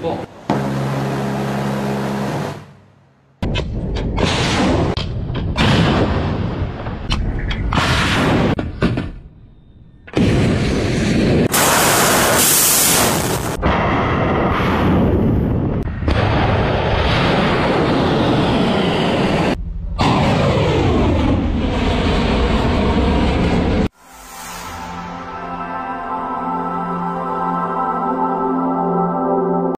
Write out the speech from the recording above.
不。